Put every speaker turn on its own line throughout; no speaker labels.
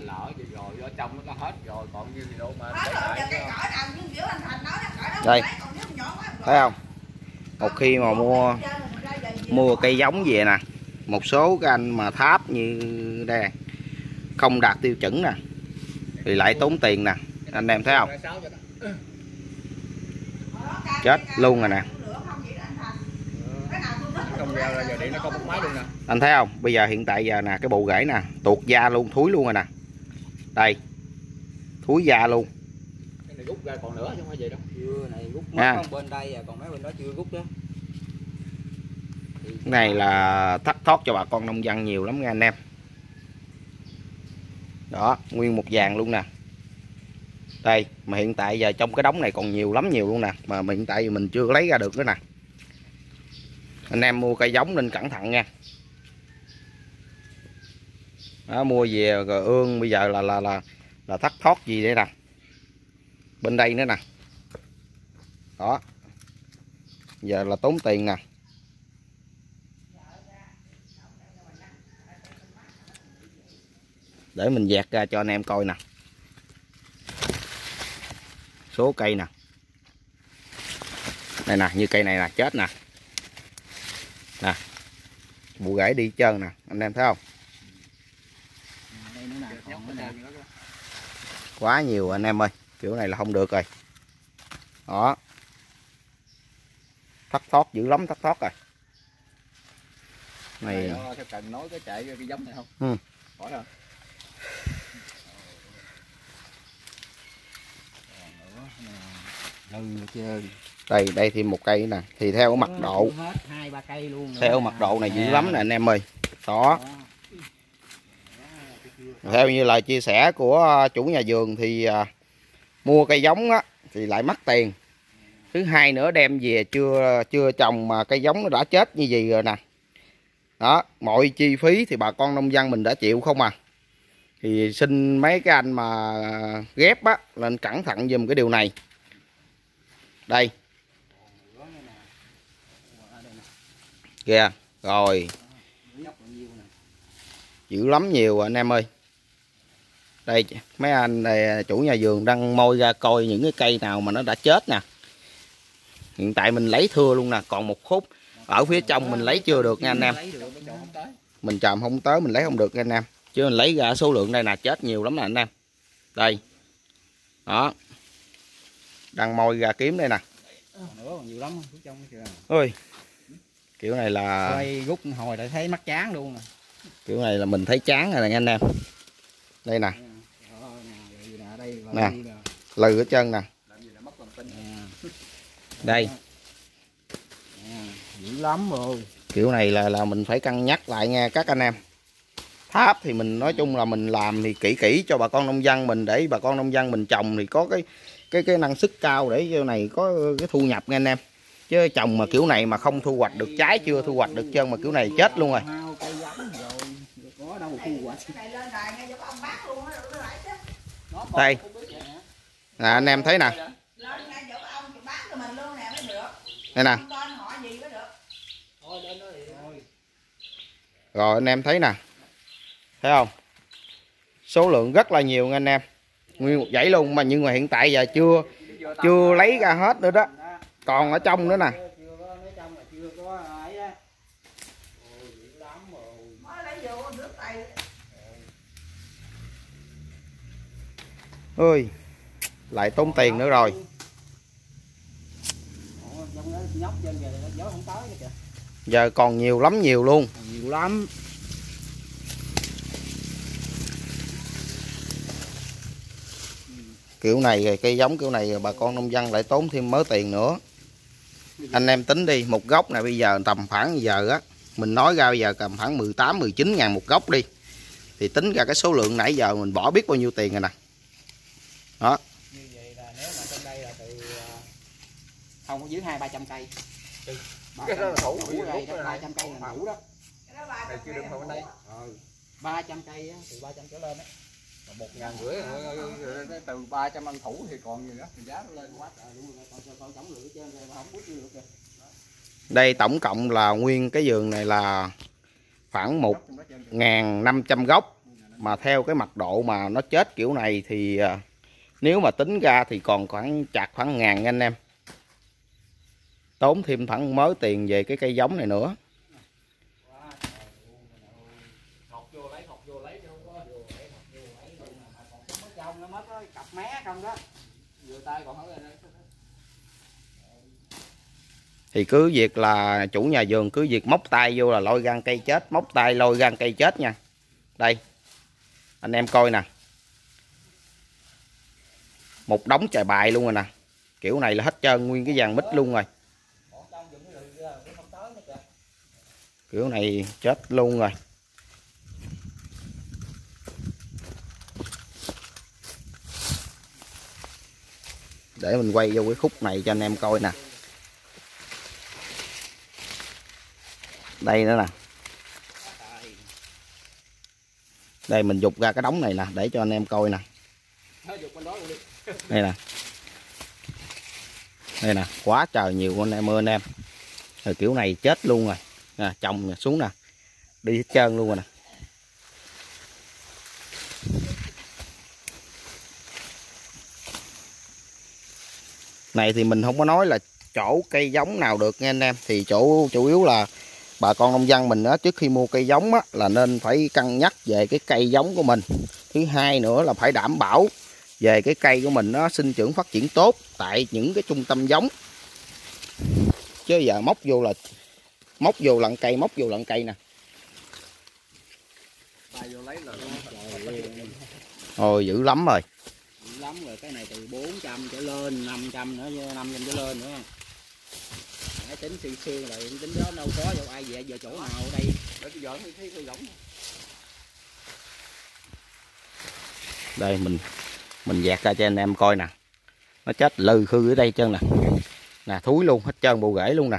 lỡ gì rồi ở trong nó hết rồi còn nhiêu gì đâu mà
Hết rồi, giờ cái cỡ nào nhưng kiểu anh Thành nói đó, cỡ đó
Đây.
mình lấy, còn nếu nhỏ quá mình
thấy không? Một khi mà mua mua cây giống về nè một số cái anh mà tháp như đây không đạt tiêu chuẩn nè thì lại tốn tiền nè anh em thấy không?
Nó.
Chết luôn rồi
nó nè.
anh thấy không? Bây giờ hiện tại giờ nè cái bộ rễ nè tuột da luôn thúi luôn rồi nè đây. Thúi da luôn.
Cái này rút ra còn nữa chứ không phải vậy đâu.
chưa này rút mất con bên đây à còn mấy bên đó chưa rút đó Thì
cái này là thắt thoát cho bà con nông dân nhiều lắm nha anh em. Đó nguyên một vàng luôn nè. Đây mà hiện tại giờ trong cái đống này còn nhiều lắm nhiều luôn nè. Mà mà hiện tại mình chưa lấy ra được nữa nè. Anh em mua cây giống nên cẩn thận nha đó, mua về rồi ương bây giờ là là là là thắt thoát gì đây nè? Bên đây nữa nè. Đó. Giờ là tốn tiền nè. Để mình dẹt ra cho anh em coi nè. Số cây nè. Đây nè như cây này nè chết nè. Nè. Bụi gãy đi trơn nè anh em thấy không
đây nữa nè còn nữa nè
quá nhiều anh em ơi. Kiểu này là không được rồi. Đó. Thắt thoát dữ lắm thắt thoát rồi. Này.
Cần nói cái chạy cái giống này không?
Ừ.
Hỏi không?
lừ chơi
đây đây thêm một cây nè. Thì theo cái mặt độ. theo mặt độ này dữ lắm nè anh em ơi. Đó theo như lời chia sẻ của ờ, chủ nhà vườn thì à, mua cây giống á thì lại mất tiền. Thứ hai nữa đem về chưa chưa trồng mà cây giống nó đã chết như gì rồi nè. Đó mọi chi phí thì bà con nông dân mình đã chịu không à. Thì xin mấy cái anh mà ghép á nên cẩn thận giùm cái điều này. Đây. Kìa rồi. Dữ lắm nhiều anh em ơi đây mấy anh này, chủ nhà vườn đang môi ra coi những cái cây nào mà nó đã chết nè. Hiện tại mình lấy thưa luôn nè còn một khúc. Ở phía trong mình lấy chưa được nha anh em. Mình chầm không tới mình lấy không được nha anh em. Chứ mình lấy ra số lượng đây nè chết nhiều lắm nè anh em. Đây. Đó. Đang môi ra kiếm đây nè. Ôi. Kiểu này là
quay rút hồi lại thấy mắt chán luôn nè.
Kiểu này là mình thấy chán rồi nè anh em. Đây nè
nè,
lừ ở chân nè. Đây.
Dữ lắm rồi
kiểu này là là mình phải cân nhắc lại nha các anh em. Tháp thì mình nói chung là mình làm thì kỹ kỹ cho bà con nông dân mình để bà con nông dân mình trồng thì có cái cái cái năng suất cao để cho này có cái thu nhập nha anh em. Chứ trồng mà kiểu này mà không thu hoạch được trái chưa thu hoạch được chân mà kiểu này chết luôn rồi. Đây.
không biết vậy hả?
Nè anh em thấy nè.
Lên nghe cho ông thì bán cho mình luôn nè mới được.
đây nè.
Ông tên họ gì mới được.
thôi lên đó thì thôi.
Rồi anh em thấy nè. Thấy không? Số lượng rất là nhiều nha anh em. Nguyên một dãy luôn mà nhưng mà hiện tại giờ chưa chưa lấy ra hết nữa đó. Còn ở trong nữa nè.
Chưa có mấy trong là chưa có ấy á ôi dữ lắm rồi
Mới lấy vô nước tay.
ơi lại tốn tiền nữa rồi.
Đó
giờ còn nhiều lắm nhiều luôn.
Nhiều lắm.
Kiểu này rồi cây giống kiểu này rồi bà con nông dân lại tốn thêm mớ tiền nữa. Anh em tính đi một gốc này bây giờ tầm khoảng giờ á mình nói ra bây giờ tầm khoảng 18 19 ngàn một gốc đi. Thì tính ra cái số lượng nãy giờ mình bỏ biết bao nhiêu tiền rồi nè.
Như vậy là nếu mà trong đây là từ à, không có dưới hai ba trăm cây. Ba
Cái đó là thủ,
đủ đây đó ba trăm cây là đủ đó.
Cái đó. Ba
Này
trăm
chưa vào bên đây.
ba trăm cây á từ ba trăm trở lên á.
Còn một ngàn rưỡi từ 300 ăn thủ thì còn gì nữa thì giá nó lên. Quá
đúng rồi con con chống lửa trên rồi mà không bút được kìa.
Đây tổng cộng là nguyên cái vườn này là khoảng một ngàn năm trăm gốc. Mà theo cái mặt độ mà nó chết kiểu này thì à, nếu mà tính ra thì còn khoảng chặt khoảng ngàn anh em tốn thêm thẳng mới tiền về cái cây giống này nữa. Thì cứ việc là chủ nhà vườn cứ việc móc tay vô là lôi gan cây chết, móc tay lôi gan cây chết nha. Đây, anh em coi nè. Một đống chài bài luôn rồi nè. Kiểu này là hết trơn, nguyên cái vàng mít luôn rồi
còn trong dùng cái lưỡi ra cũng không tới nữa kìa
kiểu này chết luôn rồi. Để mình quay vô cái khúc này cho anh em coi nè. Đây nữa nè. Đây, mình dục ra cái đống này nè, để cho anh em coi nè. Đây nè. Đây nè, quá trời nhiều anh em ơi anh em. Rồi kiểu này chết luôn rồi nè, chồng xuống nè. Đi hết trơn luôn rồi nè. Này thì mình không có nói là chỗ cây giống nào được nghe anh em. Thì chỗ chủ yếu là bà con nông dân mình á, trước khi mua cây giống á, là nên phải cân nhắc về cái cây giống của mình. Thứ hai nữa là phải đảm bảo về cái cây của mình nó sinh trưởng phát triển tốt tại những cái trung tâm giống. Chứ giờ móc vô là móc vô lận cây, móc vô lận cây nè. Ôi, dữ lắm rồi.
Dữ lắm rồi cái này từ 400 trở lên 500 nữa 500 trở lên nữa hãy tính xương xương rồi tính đó đâu có đâu ai về giờ chỗ nào ở đây để tôi thấy tôi giống
đây mình mình dẹt ra cho anh em coi nè. Nó chết lừ khư ở đây chân nè. Nè, thúi luôn, hết trơn, bộ rễ luôn nè.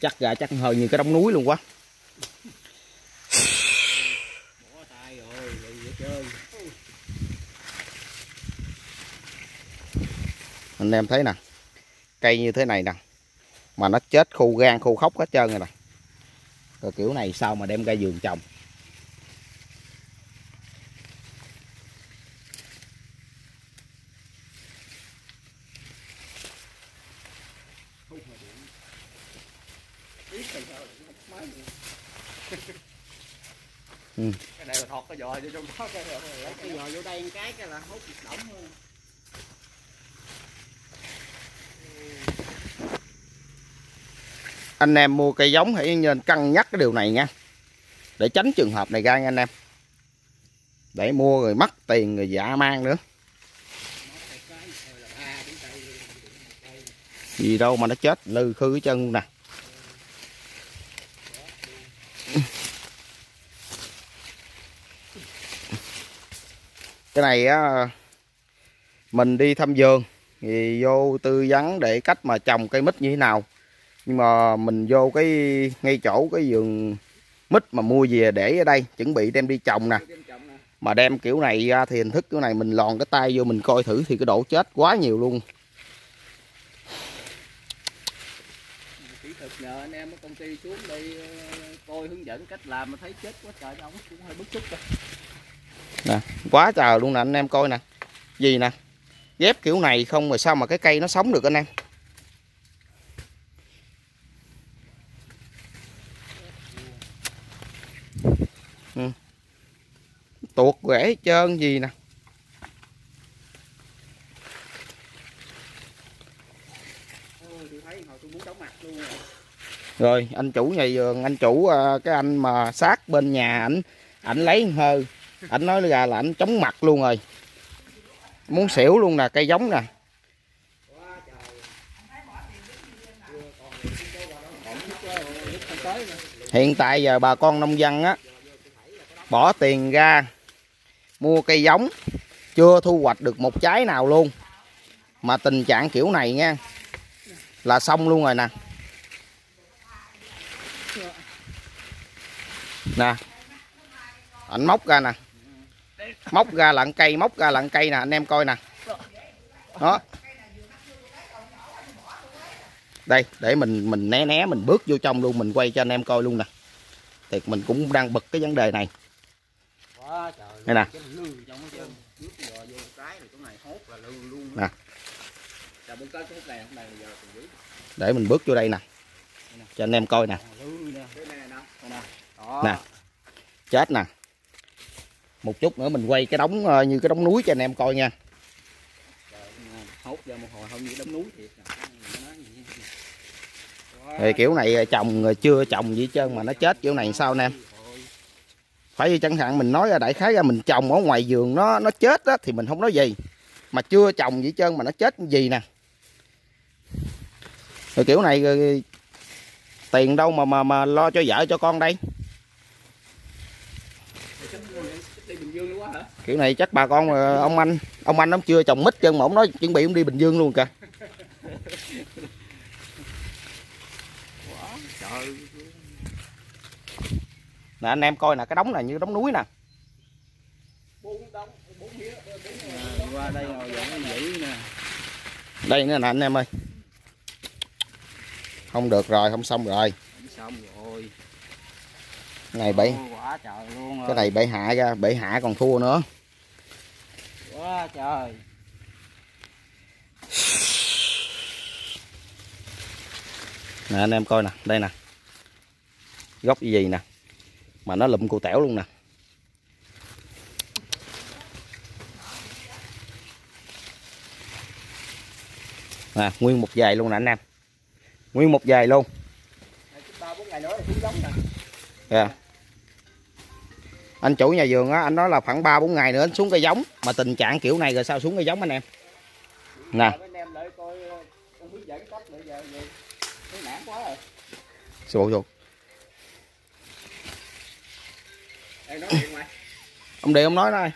Chắc gà chắc hơi như cái đống núi luôn quá. Anh em thấy nè, cây như thế này nè, mà nó chết khô gan khô khóc hết trơn rồi nè. Rồi kiểu này sao mà đem ra vườn trồng?
Cái này là thọt cái giò vô trong đó cái này lấy cái giò vô đây cái cái là hút động luôn
anh em mua cây giống hãy nên cân nhắc cái điều này nha. Để tránh trường hợp này ra nha anh em. Để mua rồi mất tiền rồi dạ mang nữa. Gì đâu mà nó chết, lư khư cái chân nè. Cái này á, mình đi thăm vườn thì vô tư vấn để cách mà trồng cây mít như thế nào. Nhưng mà mình vô cái, ngay chỗ cái vườn mít mà mua về để ở đây, chuẩn bị đem đi trồng nè. Mà đem kiểu này ra thì hình thức kiểu này mình lòn cái tay vô mình coi thử thì cái độ chết quá nhiều luôn.
Kỹ thuật nhờ anh em ở công ty xuống đi ờ, coi hướng dẫn cách làm mà thấy chết quá trời, ông cũng hơi bức xúc rồi
nè, quá trời luôn nè anh em coi nè. Gì nè? Ghép kiểu này không mà sao mà cái cây nó sống được anh em? Ừ. tuột rễ trơn gì nè.
Rồi,
anh chủ nhà vườn, anh chủ à, cái anh mà sát bên nhà ảnh ảnh lấy hơi ảnh nói ra là ảnh chống mặt luôn rồi. Muốn xỉu luôn nè, cây giống nè. Hiện tại giờ bà con nông dân á, bỏ tiền ra, mua cây giống, chưa thu hoạch được một trái nào luôn. Mà tình trạng kiểu này nha, là xong luôn rồi nè. Nè, ảnh móc ra nè móc ra lặn cây, móc ra lặn cây nè, anh em coi nè. Đó. Đây, để mình mình né né, mình bước vô trong luôn, mình quay cho anh em coi luôn nè. Thì mình cũng đang bực cái vấn đề này. Đây nè.
này
Nè. Để mình bước vô đây nè. Cho anh em coi nè.
Nè.
chết nè một chút nữa mình quay cái đống ờ, như cái đống núi cho anh em coi nha. Thì kiểu này ờ, trồng ờ, chưa trồng gì trơn mà nó chết kiểu này sao anh em? Phải như chẳng hạn mình nói là đại khái ra mình trồng ở ngoài vườn nó nó chết đó thì mình không nói gì. Mà chưa trồng gì trơn mà nó chết gì nè. Rồi kiểu này tiền đâu mà mà mà lo cho vợ cho con đây
chắc đi Bình Dương luôn quá hả
kiểu này chắc bà con ờ, ông anh ông anh ông chưa trồng mít chân mà ông nói chuẩn bị ông đi bình dương luôn kìa. Nè, anh em coi nè, cái đống này như đống núi nè.
Qua đây
đây nữa nè, anh em ơi. Không được rồi, không xong rồi.
Không xong rồi
này
rồi
cái này bể hạ ra bể hạ còn thua nữa.
Quá trời.
Nè anh em coi nè đây nè. Gốc gì nè mà nó lụm cô tẻo luôn nè. Nè nguyên một vài luôn nè anh em. Nguyên một vài luôn.
Ba bốn ngày nữa thì xuống giống nè.
Dạ. Anh chủ nhà vườn á, anh nói là khoảng 3 4 ngày nữa anh xuống cây giống, mà tình trạng kiểu này rồi sao xuống cây giống anh em. Nè,
đợi coi ờ,
Ông Điền ông nói đây.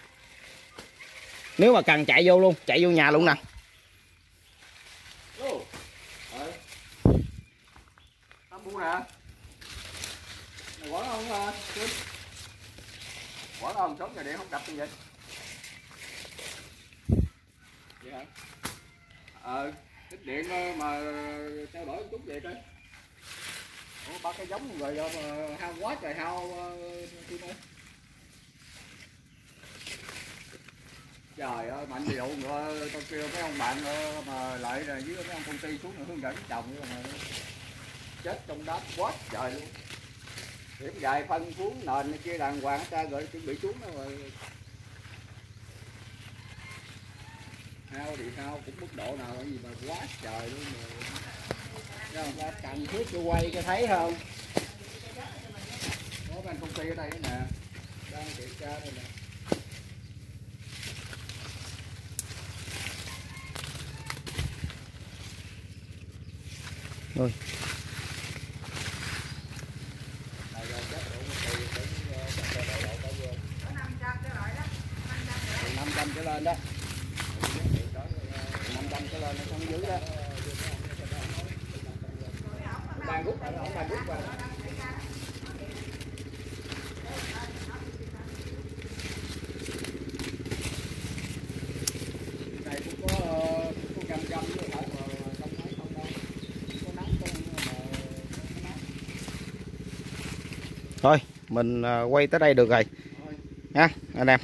Nếu mà cần chạy vô luôn, chạy vô nhà luôn nè.
Ô. Rồi. Năm bu nè. Mày quẩn không à? Chứ. sống nhà sớm giờ điện không đập như vậy. Vậy hả? Ờ, tích điện ờ, mà trao đổi một chút vậy coi. Ủa ba cái giống rồi do mà hao quá trời hao ờ, Kim ơi. Trời ơi, mạnh dụ nữa, tôi kêu mấy ông bạn ờ, mà lại là dưới mấy ông công ty xuống là hướng dẫn trồng mà chết trong đám quá trời luôn. Điểm dài phân xuống nền kia đàng hoàng ta rồi, chuẩn bị xuống rồi. Hao thì hao, cũng mức độ nào cái gì mà quá trời luôn rồi. Ra ta cần thiết cho quay cho thấy không? Có bên anh công ty ở đây nè. Đang kiểm tra đây nè.
rồi.
Đây rồi, chắc đủ một tỷ, tính, ờ, chắc có độ độ bao nhiêu?
Có 500 cái loại đó 500 cái
từ 500 trở lên đó cái lên nó không giữ đó đang rút rồi ông đang rút rồi này cũng có cũng có trăm trăm nữa không phải không không đâu có nắng không
Thôi, mình à, quay tới đây được rồi. Nha, anh em.